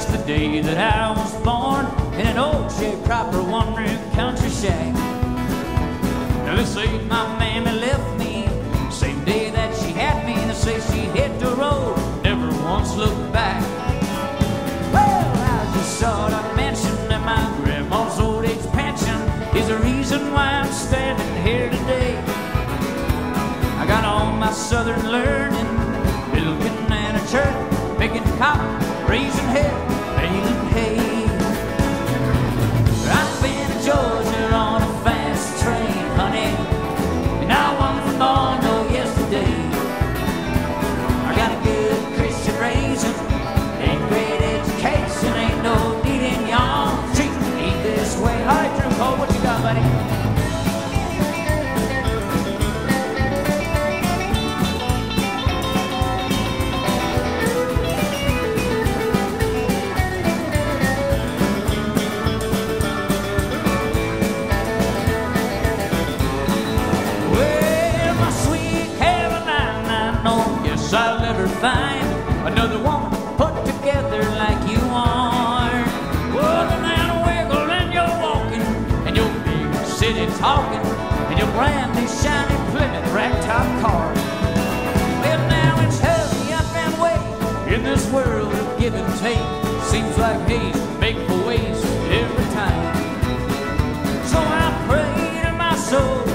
the day that I was born in an old shape proper one room country shack. Now they say my mammy left me same day that she had me. They say she hit the road, never once looked back. Well, I just thought I'd mention that my grandma's old age pension is the reason why I'm standing here today. I got all my southern learning, never find another woman put together like you are. Well, now wiggle and you're walking, and your big city talking, and your brand new shiny Plymouth ragtop car. Well, now it's hurry up and wait in this world of give and take. Seems like make for waste every time. So I pray to my soul